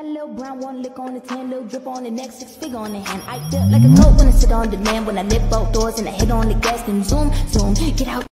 Got a little brown one lick on the tan, little drip on the neck, six figure on the hand. I feel like a goat when I sit on demand. When I lift both doors and I hit on the gas, then zoom, zoom, get out.